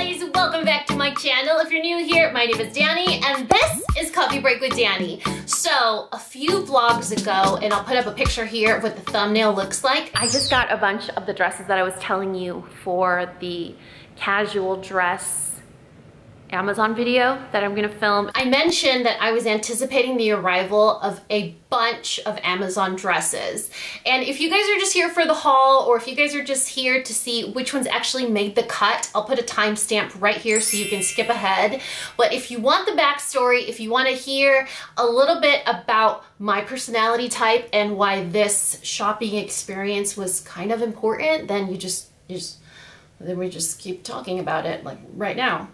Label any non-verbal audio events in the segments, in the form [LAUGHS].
guys, welcome back to my channel. If you're new here, my name is Dani and this is Coffee Break with Dani. So a few vlogs ago, and I'll put up a picture here of what the thumbnail looks like. I just got a bunch of the dresses that I was telling you for the casual dress Amazon video that I'm gonna film. I mentioned that I was anticipating the arrival of a bunch of Amazon dresses. And if you guys are just here for the haul or if you guys are just here to see which ones actually made the cut, I'll put a timestamp right here so you can skip ahead. But if you want the backstory, if you wanna hear a little bit about my personality type and why this shopping experience was kind of important, then you just, you just then we just keep talking about it like right now.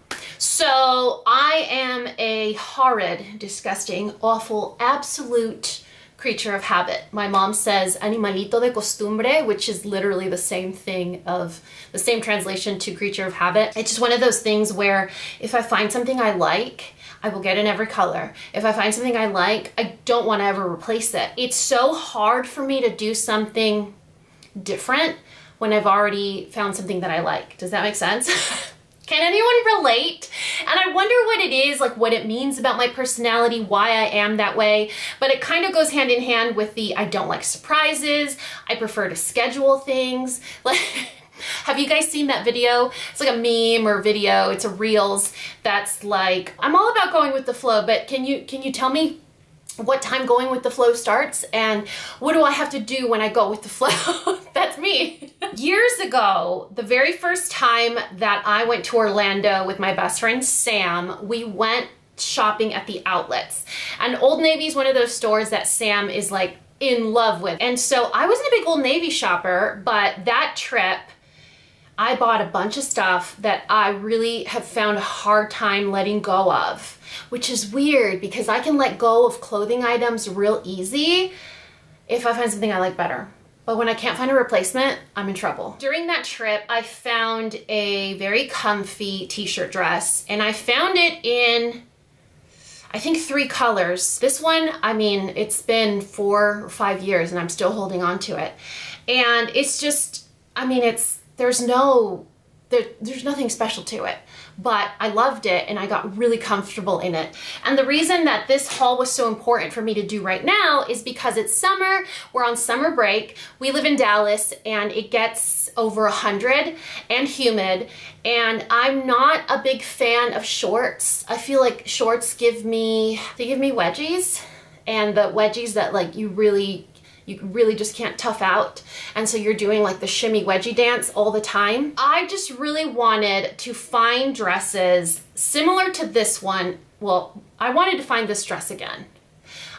So I am a horrid, disgusting, awful, absolute creature of habit. My mom says animalito de costumbre, which is literally the same thing of the same translation to creature of habit. It's just one of those things where if I find something I like, I will get in every color. If I find something I like, I don't want to ever replace it. It's so hard for me to do something different when I've already found something that I like. Does that make sense? [LAUGHS] Can anyone relate? And I wonder what it is, like what it means about my personality, why I am that way. But it kind of goes hand in hand with the I don't like surprises. I prefer to schedule things. [LAUGHS] Like, have you guys seen that video? It's like a meme or video. It's a reels that's like, I'm all about going with the flow, but can you can you tell me what time going with the flow starts and what do I have to do when I go with the flow? [LAUGHS] That's me. [LAUGHS] Years ago, the very first time that I went to Orlando with my best friend Sam, we went shopping at the outlets. And Old Navy is one of those stores that Sam is like in love with. And so I wasn't a big Old Navy shopper, but that trip, I bought a bunch of stuff that I really have found a hard time letting go of, which is weird because I can let go of clothing items real easy if I find something I like better. But when I can't find a replacement, I'm in trouble. During that trip, I found a very comfy t-shirt dress and I found it in I think three colors. This one, I mean, it's been four or five years and I'm still holding on to it. And it's just, I mean, it's there's no, there, there's nothing special to it, but I loved it and I got really comfortable in it. And the reason that this haul was so important for me to do right now is because it's summer, we're on summer break, we live in Dallas and it gets over a 100 and humid and I'm not a big fan of shorts. I feel like shorts give me, they give me wedgies and the wedgies that like you really you really just can't tough out. And so you're doing like the shimmy wedgie dance all the time. I just really wanted to find dresses similar to this one. Well, I wanted to find this dress again.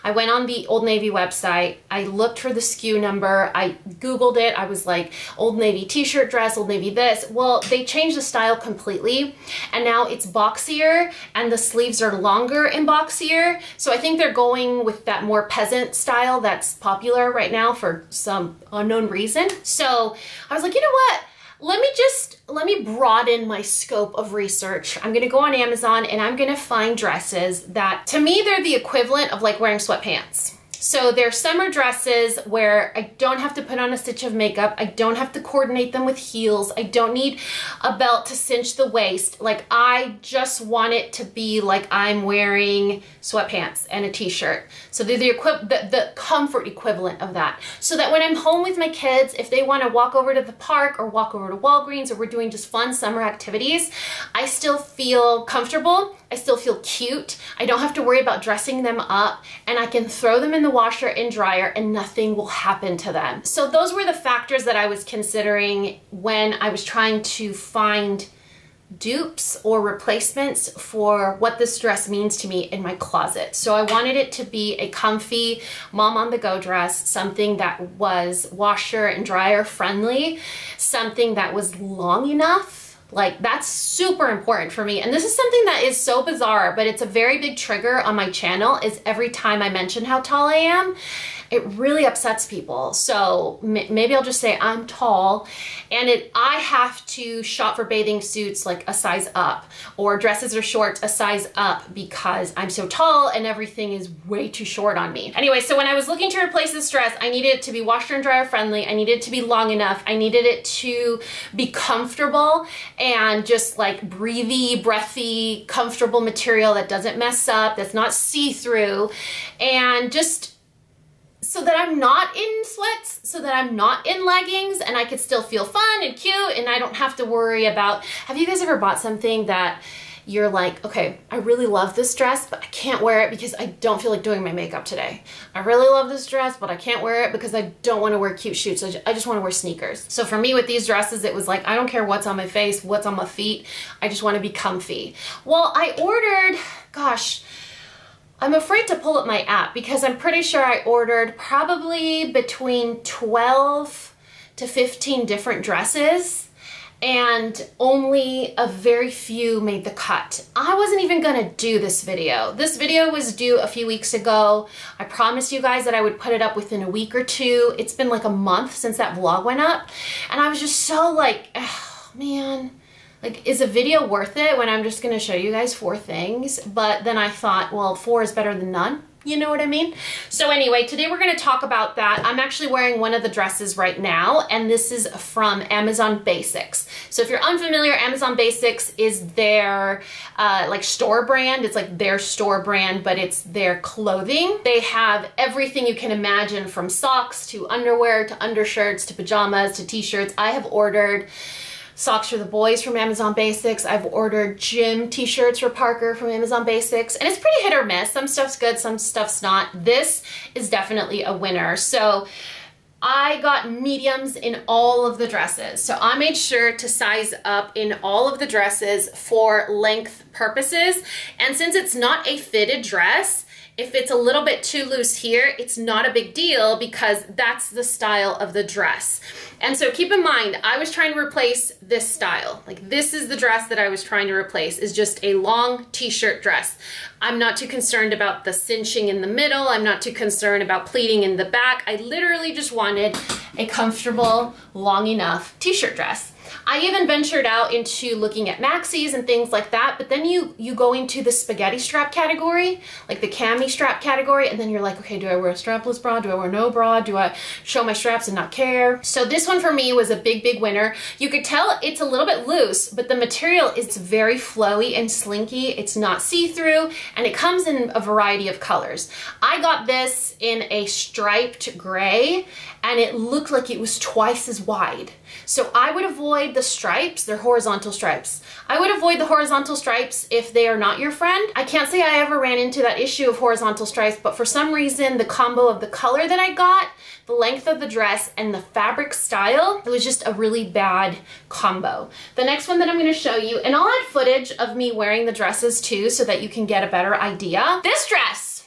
I went on the Old Navy website. I looked for the SKU number. I Googled it. I was like, Old Navy t-shirt dress, Old Navy this. Well, they changed the style completely and now it's boxier and the sleeves are longer and boxier. So I think they're going with that more peasant style that's popular right now for some unknown reason. So I was like, you know what? Let me just, let me broaden my scope of research. I'm gonna go on Amazon and I'm gonna find dresses that, to me, they're the equivalent of like wearing sweatpants. So they're summer dresses where I don't have to put on a stitch of makeup. I don't have to coordinate them with heels. I don't need a belt to cinch the waist. Like I just want it to be like I'm wearing sweatpants and a t-shirt. So they're the, the, the comfort equivalent of that. So that when I'm home with my kids, if they want to walk over to the park or walk over to Walgreens or we're doing just fun summer activities, I still feel comfortable. I still feel cute. I don't have to worry about dressing them up and I can throw them in the the washer and dryer and nothing will happen to them. So those were the factors that I was considering when I was trying to find dupes or replacements for what this dress means to me in my closet. So I wanted it to be a comfy mom on the go dress, something that was washer and dryer friendly, something that was long enough like that's super important for me. And this is something that is so bizarre, but it's a very big trigger on my channel is every time I mention how tall I am. It really upsets people. So maybe I'll just say I'm tall and it I have to shop for bathing suits like a size up or dresses or shorts a size up because I'm so tall and everything is way too short on me. Anyway, so when I was looking to replace this dress, I needed it to be washer and dryer friendly. I needed it to be long enough. I needed it to be comfortable and just like breathy, breathy, comfortable material that doesn't mess up, that's not see-through and just so that I'm not in sweats, so that I'm not in leggings and I could still feel fun and cute and I don't have to worry about, have you guys ever bought something that you're like, okay, I really love this dress, but I can't wear it because I don't feel like doing my makeup today. I really love this dress, but I can't wear it because I don't want to wear cute shoes. I just, want to wear sneakers. So for me with these dresses, it was like, I don't care what's on my face, what's on my feet. I just want to be comfy. Well, I ordered, gosh, I'm afraid to pull up my app because I'm pretty sure I ordered probably between 12 to 15 different dresses and only a very few made the cut. I wasn't even gonna do this video. This video was due a few weeks ago. I promised you guys that I would put it up within a week or two. It's been like a month since that vlog went up and I was just so like, oh, man, like, is a video worth it when I'm just gonna show you guys four things? But then I thought, well, four is better than none. You know what I mean? So anyway, today we're gonna talk about that. I'm actually wearing one of the dresses right now, and this is from Amazon Basics. So if you're unfamiliar, Amazon Basics is their uh, like store brand. It's like their store brand, but it's their clothing. They have everything you can imagine from socks to underwear to undershirts to pajamas to t-shirts. I have ordered socks for the boys from Amazon Basics. I've ordered gym t-shirts for Parker from Amazon Basics. And it's pretty hit or miss. Some stuff's good, some stuff's not. This is definitely a winner. So I got mediums in all of the dresses. So I made sure to size up in all of the dresses for length purposes. And since it's not a fitted dress, if it's a little bit too loose here, it's not a big deal because that's the style of the dress. And so keep in mind, I was trying to replace this style. Like this is the dress that I was trying to replace is just a long t-shirt dress. I'm not too concerned about the cinching in the middle. I'm not too concerned about pleating in the back. I literally just wanted a comfortable, long enough t-shirt dress. I even ventured out into looking at maxis and things like that, but then you, you go into the spaghetti strap category, like the cami strap category, and then you're like, okay, do I wear a strapless bra? Do I wear no bra? Do I show my straps and not care? So this one for me was a big, big winner. You could tell it's a little bit loose, but the material is very flowy and slinky. It's not see-through, and it comes in a variety of colors. I got this in a striped gray, and it looked like it was twice as wide. So I would avoid the stripes, they're horizontal stripes. I would avoid the horizontal stripes if they are not your friend. I can't say I ever ran into that issue of horizontal stripes, but for some reason, the combo of the color that I got, the length of the dress, and the fabric style, it was just a really bad combo. The next one that I'm gonna show you, and I'll add footage of me wearing the dresses too so that you can get a better idea. This dress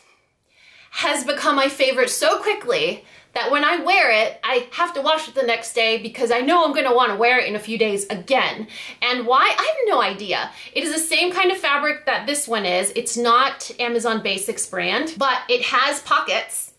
has become my favorite so quickly that when I wear it, I have to wash it the next day because I know I'm gonna wanna wear it in a few days again. And why? I have no idea. It is the same kind of fabric that this one is. It's not Amazon Basics brand, but it has pockets.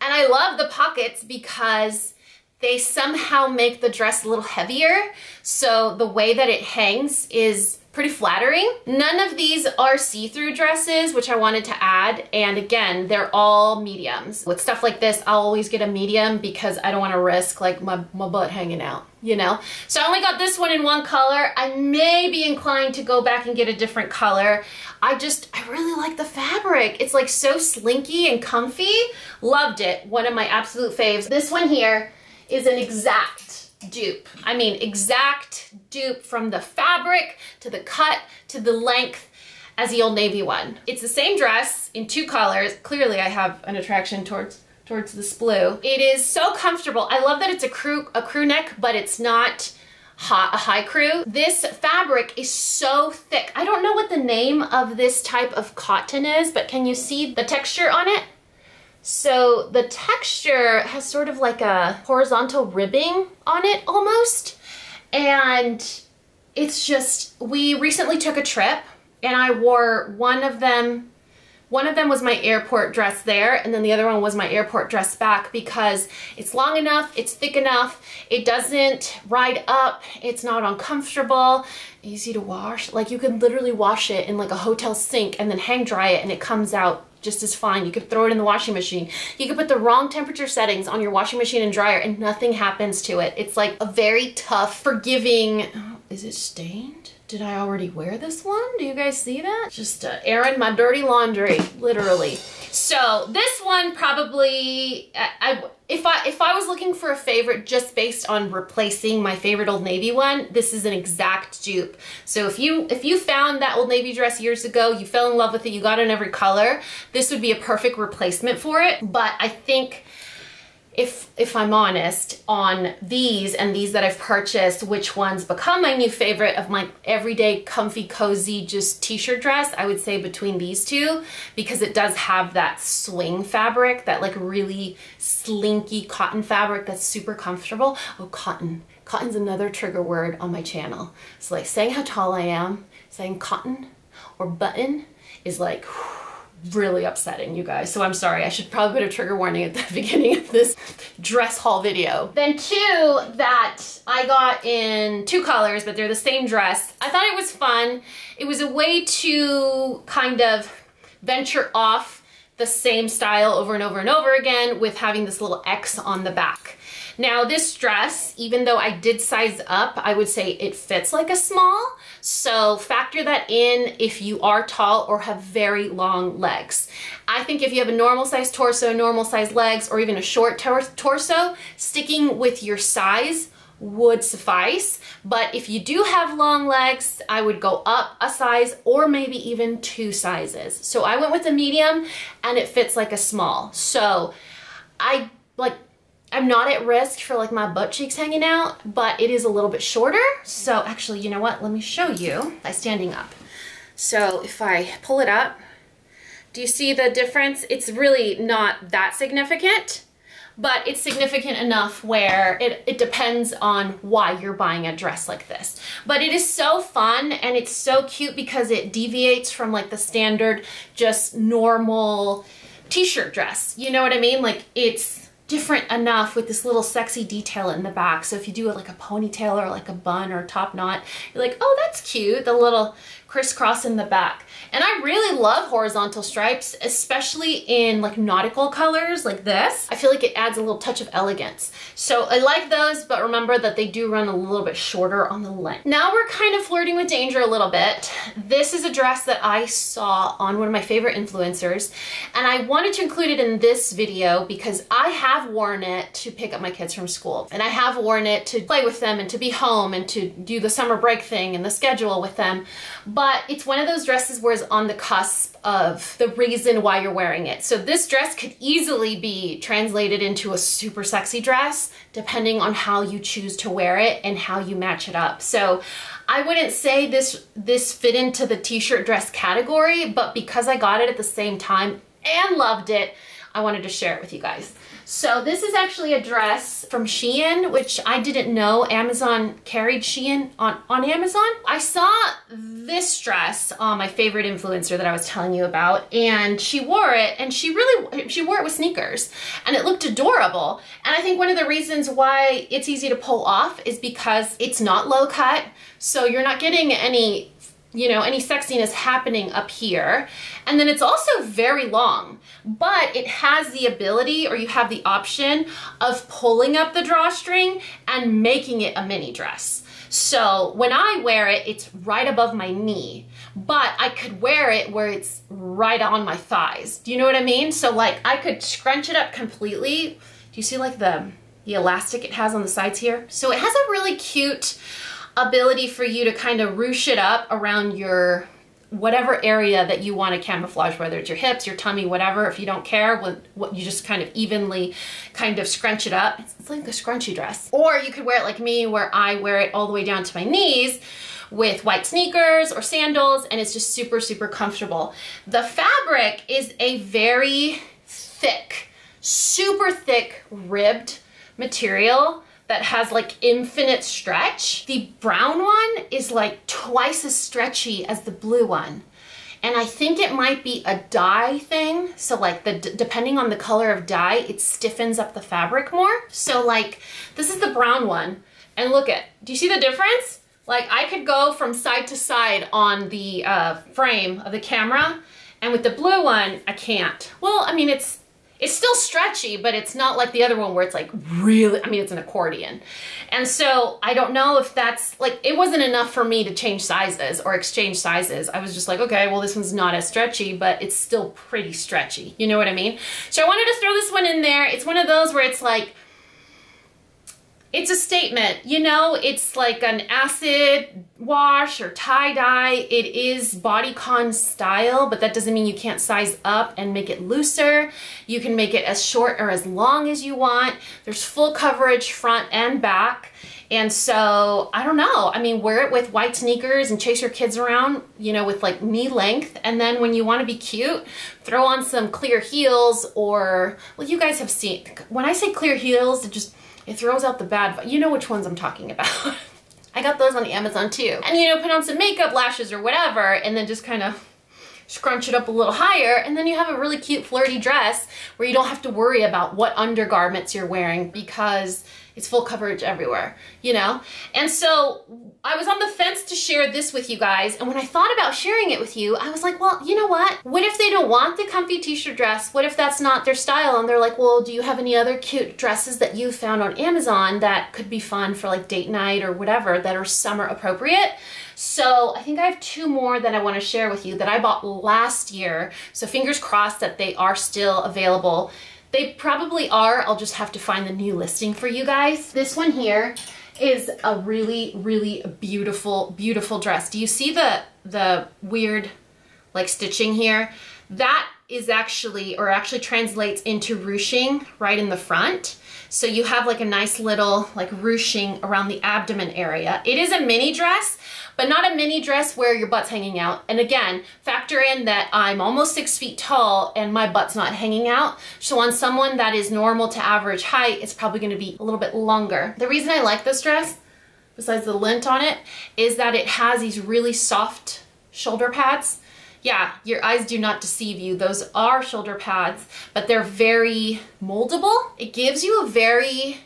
And I love the pockets because they somehow make the dress a little heavier. So the way that it hangs is pretty flattering. None of these are see-through dresses, which I wanted to add. And again, they're all mediums. With stuff like this, I'll always get a medium because I don't want to risk like my, my butt hanging out, you know? So I only got this one in one color. I may be inclined to go back and get a different color. I just, I really like the fabric. It's like so slinky and comfy. Loved it. One of my absolute faves. This one here is an exact dupe. I mean, exact dupe from the fabric to the cut to the length as the Old Navy one. It's the same dress in two colors. Clearly I have an attraction towards towards this blue. It is so comfortable. I love that it's a crew, a crew neck, but it's not hot, a high crew. This fabric is so thick. I don't know what the name of this type of cotton is, but can you see the texture on it? So the texture has sort of like a horizontal ribbing on it almost. And it's just, we recently took a trip and I wore one of them one of them was my airport dress there, and then the other one was my airport dress back because it's long enough, it's thick enough, it doesn't ride up, it's not uncomfortable, easy to wash. Like you can literally wash it in like a hotel sink and then hang dry it and it comes out just as fine. You could throw it in the washing machine. You could put the wrong temperature settings on your washing machine and dryer and nothing happens to it. It's like a very tough, forgiving, is it stained? Did I already wear this one? Do you guys see that? Just uh, airing my dirty laundry, literally. So this one probably, I, I, if I if I was looking for a favorite just based on replacing my favorite Old Navy one, this is an exact dupe. So if you if you found that Old Navy dress years ago, you fell in love with it, you got it in every color, this would be a perfect replacement for it. But I think if if I'm honest, on these and these that I've purchased, which ones become my new favorite of my everyday comfy cozy just t-shirt dress, I would say between these two because it does have that swing fabric, that like really slinky cotton fabric that's super comfortable. Oh, cotton. Cotton's another trigger word on my channel. So like saying how tall I am, saying cotton or button is like whew, really upsetting, you guys. So I'm sorry, I should probably put a trigger warning at the [LAUGHS] beginning of this dress haul video. Then two that I got in two colors, but they're the same dress. I thought it was fun. It was a way to kind of venture off the same style over and over and over again with having this little X on the back. Now this dress, even though I did size up, I would say it fits like a small. So factor that in if you are tall or have very long legs. I think if you have a normal size torso, normal size legs, or even a short tor torso, sticking with your size would suffice. But if you do have long legs, I would go up a size or maybe even two sizes. So I went with a medium and it fits like a small. So I like I'm not at risk for like my butt cheeks hanging out, but it is a little bit shorter. So actually, you know what? Let me show you by standing up. So if I pull it up, do you see the difference? It's really not that significant, but it's significant enough where it, it depends on why you're buying a dress like this. But it is so fun and it's so cute because it deviates from like the standard, just normal t-shirt dress. You know what I mean? Like it's, different enough with this little sexy detail in the back. So if you do it like a ponytail or like a bun or a top knot, you're like, oh, that's cute. The little crisscross in the back. And I really love horizontal stripes, especially in like nautical colors like this. I feel like it adds a little touch of elegance. So I like those, but remember that they do run a little bit shorter on the length. Now we're kind of flirting with danger a little bit. This is a dress that I saw on one of my favorite influencers, and I wanted to include it in this video because I have worn it to pick up my kids from school, and I have worn it to play with them and to be home and to do the summer break thing and the schedule with them. But it's one of those dresses where it's on the cusp of the reason why you're wearing it. So this dress could easily be translated into a super sexy dress depending on how you choose to wear it and how you match it up. So I wouldn't say this this fit into the t-shirt dress category, but because I got it at the same time and loved it, I wanted to share it with you guys. So this is actually a dress from Shein, which I didn't know Amazon carried Shein on, on Amazon. I saw this dress on my favorite influencer that I was telling you about, and she wore it, and she really, she wore it with sneakers, and it looked adorable. And I think one of the reasons why it's easy to pull off is because it's not low cut, so you're not getting any you know, any sexiness happening up here. And then it's also very long, but it has the ability or you have the option of pulling up the drawstring and making it a mini dress. So when I wear it, it's right above my knee, but I could wear it where it's right on my thighs. Do you know what I mean? So like I could scrunch it up completely. Do you see like the, the elastic it has on the sides here? So it has a really cute, ability for you to kind of ruche it up around your whatever area that you want to camouflage, whether it's your hips, your tummy, whatever, if you don't care, what you just kind of evenly kind of scrunch it up. It's, it's like a scrunchy dress. Or you could wear it like me where I wear it all the way down to my knees with white sneakers or sandals and it's just super, super comfortable. The fabric is a very thick, super thick ribbed material that has like infinite stretch. The brown one is like twice as stretchy as the blue one. And I think it might be a dye thing. So like the depending on the color of dye, it stiffens up the fabric more. So like this is the brown one. And look at, do you see the difference? Like I could go from side to side on the uh, frame of the camera and with the blue one, I can't. Well, I mean, it's it's still stretchy, but it's not like the other one where it's like really, I mean, it's an accordion. And so I don't know if that's like, it wasn't enough for me to change sizes or exchange sizes. I was just like, okay, well, this one's not as stretchy, but it's still pretty stretchy. You know what I mean? So I wanted to throw this one in there. It's one of those where it's like, it's a statement, you know, it's like an acid wash or tie-dye. It is bodycon style, but that doesn't mean you can't size up and make it looser. You can make it as short or as long as you want. There's full coverage front and back. And so, I don't know. I mean, wear it with white sneakers and chase your kids around, you know, with like knee length. And then when you want to be cute, throw on some clear heels or, well, you guys have seen, when I say clear heels, it just, it throws out the bad, you know which ones I'm talking about. [LAUGHS] I got those on Amazon too. And you know, put on some makeup, lashes or whatever, and then just kind of scrunch it up a little higher, and then you have a really cute flirty dress where you don't have to worry about what undergarments you're wearing because it's full coverage everywhere, you know? And so I was on the fence to share this with you guys. And when I thought about sharing it with you, I was like, well, you know what? What if they don't want the comfy t-shirt dress? What if that's not their style? And they're like, well, do you have any other cute dresses that you found on Amazon that could be fun for like date night or whatever that are summer appropriate? So I think I have two more that I want to share with you that I bought last year. So fingers crossed that they are still available. They probably are. I'll just have to find the new listing for you guys. This one here is a really, really beautiful, beautiful dress. Do you see the, the weird like stitching here? That is actually, or actually translates into ruching right in the front. So you have like a nice little like ruching around the abdomen area. It is a mini dress, but not a mini dress where your butt's hanging out. And again, factor in that I'm almost six feet tall and my butt's not hanging out. So on someone that is normal to average height, it's probably gonna be a little bit longer. The reason I like this dress, besides the lint on it, is that it has these really soft shoulder pads. Yeah, your eyes do not deceive you. Those are shoulder pads, but they're very moldable. It gives you a very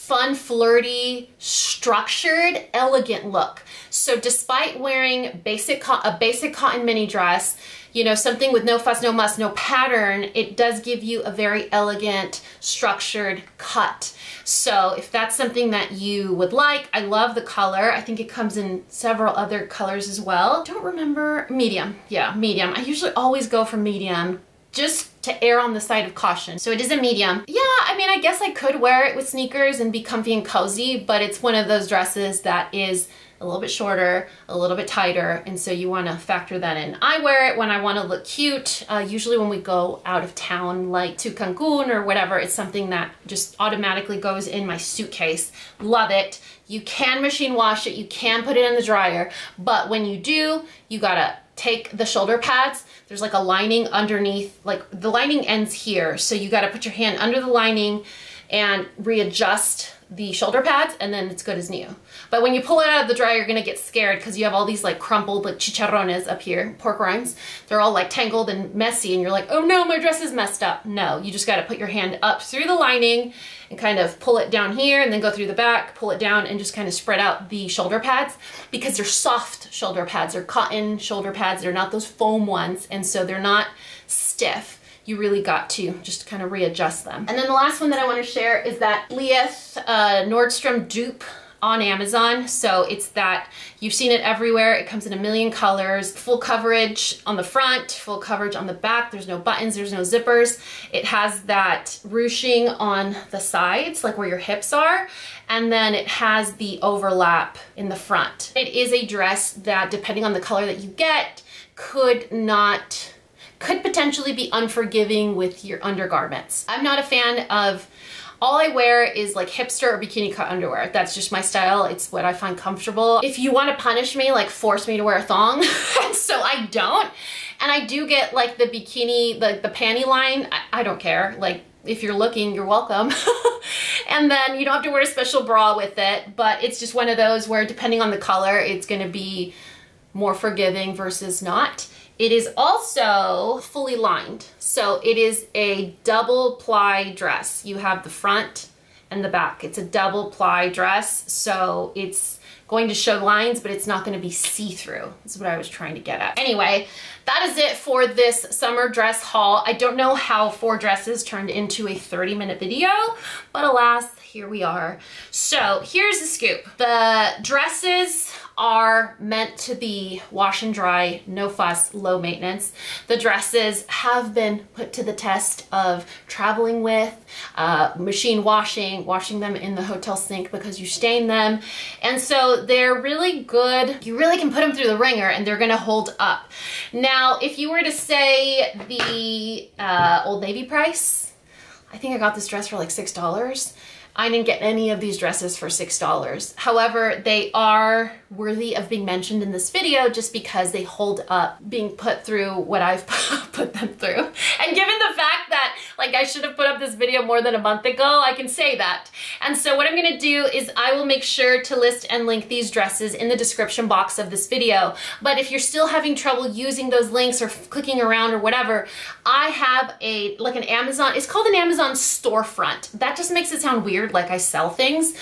fun, flirty, structured, elegant look. So despite wearing basic a basic cotton mini dress, you know, something with no fuss, no muss, no pattern, it does give you a very elegant, structured cut. So if that's something that you would like, I love the color. I think it comes in several other colors as well. Don't remember, medium, yeah, medium. I usually always go for medium just to err on the side of caution. So it is a medium. Yeah, I mean, I guess I could wear it with sneakers and be comfy and cozy, but it's one of those dresses that is a little bit shorter, a little bit tighter, and so you wanna factor that in. I wear it when I wanna look cute, uh, usually when we go out of town, like to Cancun or whatever, it's something that just automatically goes in my suitcase. Love it. You can machine wash it, you can put it in the dryer, but when you do, you gotta take the shoulder pads, there's like a lining underneath, like the lining ends here. So you gotta put your hand under the lining and readjust the shoulder pads and then it's good as new. But when you pull it out of the dryer, you're gonna get scared because you have all these like crumpled like chicharrones up here, pork rinds. They're all like tangled and messy and you're like, oh no, my dress is messed up. No, you just gotta put your hand up through the lining and kind of pull it down here and then go through the back, pull it down and just kind of spread out the shoulder pads because they're soft shoulder pads. They're cotton shoulder pads. They're not those foam ones. And so they're not stiff you really got to just kind of readjust them. And then the last one that I want to share is that Leith uh, Nordstrom dupe on Amazon. So it's that you've seen it everywhere. It comes in a million colors, full coverage on the front, full coverage on the back. There's no buttons, there's no zippers. It has that ruching on the sides, like where your hips are. And then it has the overlap in the front. It is a dress that depending on the color that you get, could not could potentially be unforgiving with your undergarments. I'm not a fan of all I wear is like hipster or bikini cut underwear. That's just my style. It's what I find comfortable. If you want to punish me, like force me to wear a thong. [LAUGHS] so I don't. And I do get like the bikini, the, the panty line. I, I don't care. Like if you're looking, you're welcome. [LAUGHS] and then you don't have to wear a special bra with it, but it's just one of those where depending on the color, it's gonna be more forgiving versus not. It is also fully lined. So it is a double ply dress. You have the front and the back. It's a double ply dress. So it's going to show lines, but it's not going to be see-through. That's what I was trying to get at. Anyway, that is it for this summer dress haul. I don't know how four dresses turned into a 30 minute video, but alas, here we are. So here's the scoop. The dresses are meant to be wash and dry, no fuss, low maintenance. The dresses have been put to the test of traveling with, uh, machine washing, washing them in the hotel sink because you stain them. And so they're really good. You really can put them through the ringer and they're gonna hold up. Now, if you were to say the uh, Old Navy price, I think I got this dress for like $6. I didn't get any of these dresses for $6. However, they are worthy of being mentioned in this video just because they hold up being put through what I've [LAUGHS] put them through. And given the fact that like I should have put up this video more than a month ago, I can say that. And so what I'm gonna do is I will make sure to list and link these dresses in the description box of this video. But if you're still having trouble using those links or clicking around or whatever, I have a like an Amazon, it's called an Amazon storefront. That just makes it sound weird like I sell things.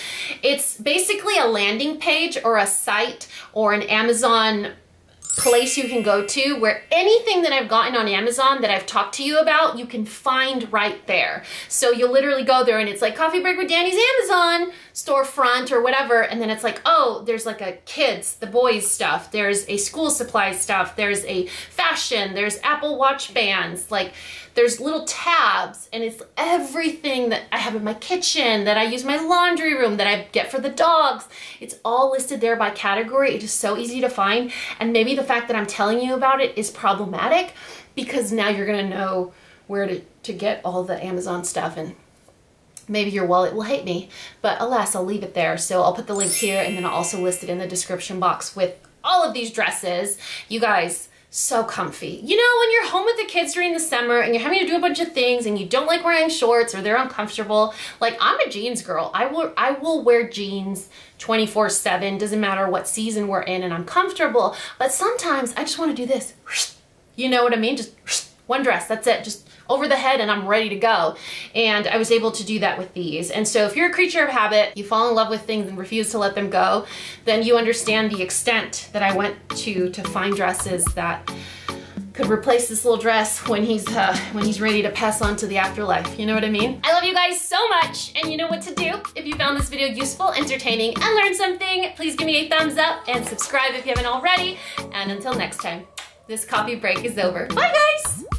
It's basically a landing page or a site or an Amazon place you can go to where anything that I've gotten on Amazon that I've talked to you about, you can find right there. So you'll literally go there and it's like coffee break with Dani's Amazon storefront or whatever. And then it's like, oh, there's like a kids, the boys stuff. There's a school supply stuff. There's a fashion. There's Apple Watch bands. Like there's little tabs and it's everything that I have in my kitchen, that I use my laundry room, that I get for the dogs. It's all listed there by category. It is so easy to find. And maybe the fact that I'm telling you about it is problematic because now you're gonna know where to, to get all the Amazon stuff and maybe your wallet will hate me, but alas, I'll leave it there. So I'll put the link here and then I'll also list it in the description box with all of these dresses. You guys, so comfy. You know, when you're home with the kids during the summer and you're having to do a bunch of things and you don't like wearing shorts or they're uncomfortable, like I'm a jeans girl. I will, I will wear jeans 24 seven, doesn't matter what season we're in and I'm comfortable. But sometimes I just want to do this. You know what I mean? Just one dress, that's it. Just over the head and I'm ready to go. And I was able to do that with these. And so if you're a creature of habit, you fall in love with things and refuse to let them go, then you understand the extent that I went to to find dresses that could replace this little dress when he's uh, when he's ready to pass on to the afterlife. You know what I mean? I love you guys so much, and you know what to do. If you found this video useful, entertaining, and learned something, please give me a thumbs up and subscribe if you haven't already. And until next time, this coffee break is over. Bye guys!